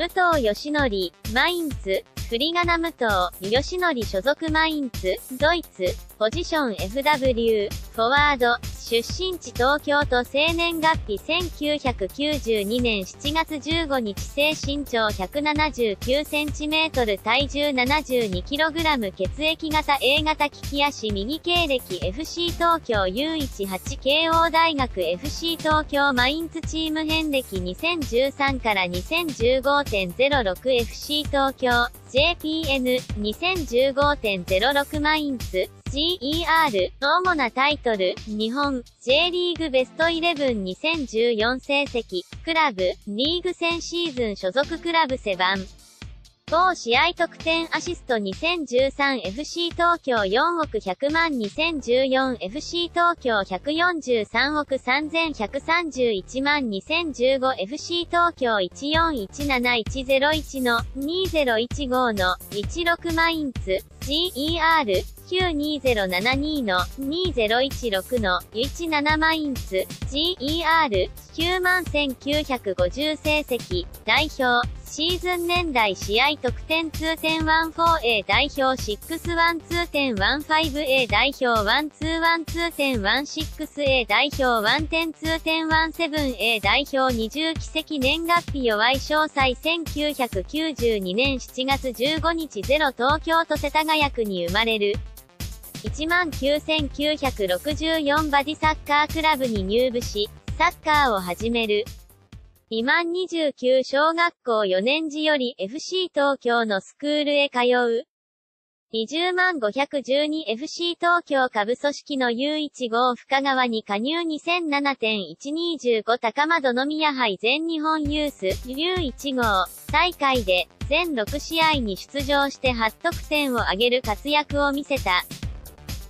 武藤義則、マインツ、振り仮名武藤、義則所属マインツ、ドイツ、ポジション FW、フォワード、出身地東京都生年月日1992年7月15日生身長 179cm 体重 72kg 血液型 A 型利き足右経歴 FC 東京 U18 慶応大学 FC 東京マインツチーム遍歴2013から 2015.06FC 東京 JPN2015.06 マインツ GER の主なタイトル日本 J リーグベストイレブン2014成績クラブリーグ戦シーズン所属クラブセバン。5試合得点アシスト 2013FC 東京4億100万 2014FC 東京143億3131万 2015FC 東京1417101の2015の16マインツ。GER 92072の2016の17マインツ。GER91950 成績。代表。シーズン年代試合得点 2.14A 代表 612.15A 代表 121.2.16A 代表 1.2.17A 代表20期席年月日弱い詳細1992年7月15日0東京都世田谷区に生まれる。19,964バディサッカークラブに入部し、サッカーを始める。2万29小学校4年時より FC 東京のスクールへ通う。20万 512FC 東京下部組織の U1 号深川に加入2007.1215高窓宮杯全日本ユース U1 号大会で全6試合に出場して8得点を挙げる活躍を見せた。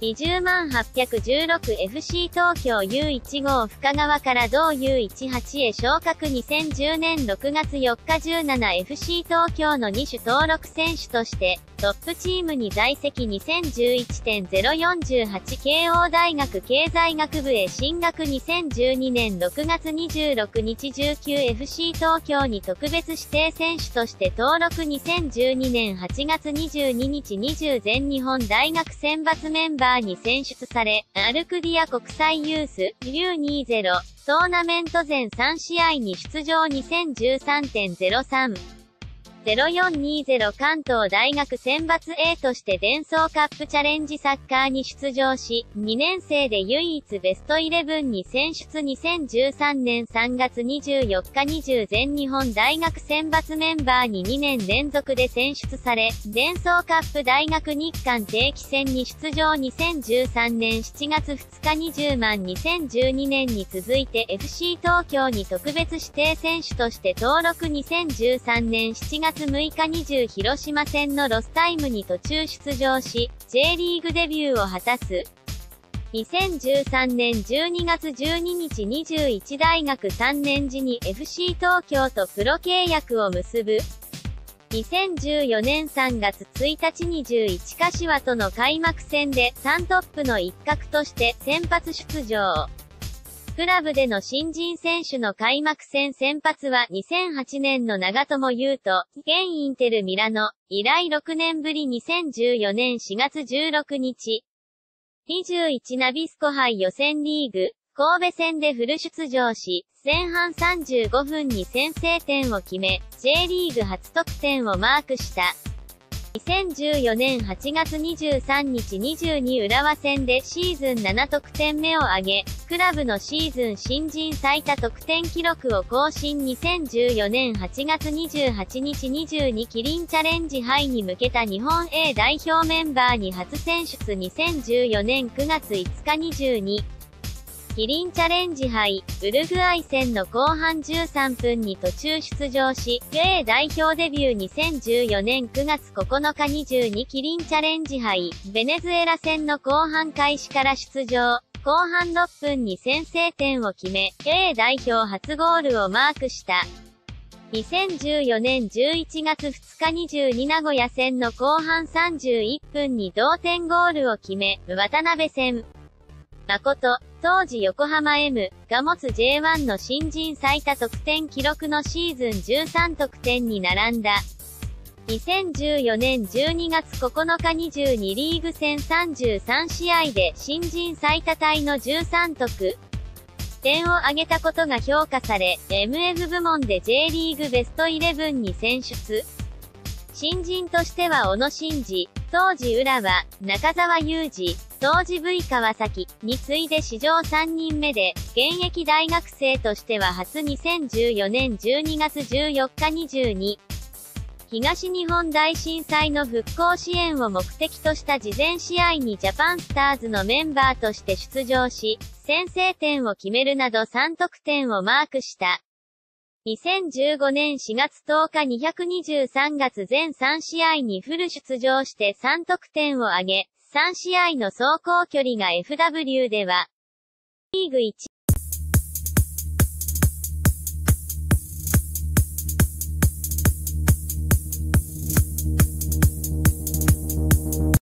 20万 816FC 東京 U1 号深川から同 U18 へ昇格2010年6月4日 17FC 東京の2種登録選手として、トップチームに在籍2011.048慶応大学経済学部へ進学2012年6月26日 19FC 東京に特別指定選手として登録2012年8月22日20全日本大学選抜メンバーに選出され、アルクディア国際ユース U20 トーナメント全3試合に出場2013.03 0420関東大学選抜 A として伝送カップチャレンジサッカーに出場し、2年生で唯一ベストイレブンに選出2013年3月24日20全日本大学選抜メンバーに2年連続で選出され、伝送カップ大学日韓定期戦に出場2013年7月2日20万2012年に続いて FC 東京に特別指定選手として登録2013年7月月6日20広島戦のロスタイムに途中出場し、J リーグデビューを果たす。2013年12月12日21大学3年時に FC 東京とプロ契約を結ぶ。2014年3月1日21柏との開幕戦で3トップの一角として先発出場。クラブでの新人選手の開幕戦先発は2008年の長友佑都、現インテルミラノ、以来6年ぶり2014年4月16日。21ナビスコ杯予選リーグ、神戸戦でフル出場し、前半35分に先制点を決め、J リーグ初得点をマークした。2014年8月23日22浦和戦でシーズン7得点目を挙げ、クラブのシーズン新人最多得点記録を更新。2014年8月28日22キリンチャレンジ杯に向けた日本 A 代表メンバーに初選出。2014年9月5日22キリンチャレンジ杯、ウルグアイ戦の後半13分に途中出場し、A 代表デビュー2014年9月9日22キリンチャレンジ杯、ベネズエラ戦の後半開始から出場。後半6分に先制点を決め、A 代表初ゴールをマークした。2014年11月2日22名古屋戦の後半31分に同点ゴールを決め、渡辺戦。誠、当時横浜 M が持つ J1 の新人最多得点記録のシーズン13得点に並んだ。2014年12月9日22リーグ戦33試合で新人最多タイの13得点を挙げたことが評価され、MF 部門で J リーグベスト11に選出。新人としては小野伸二、当時浦和、中澤裕二、当時 V 川崎に次いで史上3人目で、現役大学生としては初2014年12月14日22。東日本大震災の復興支援を目的とした事前試合にジャパンスターズのメンバーとして出場し、先制点を決めるなど3得点をマークした。2015年4月10日223月全3試合にフル出場して3得点を挙げ、3試合の走行距離が FW では、リーグ1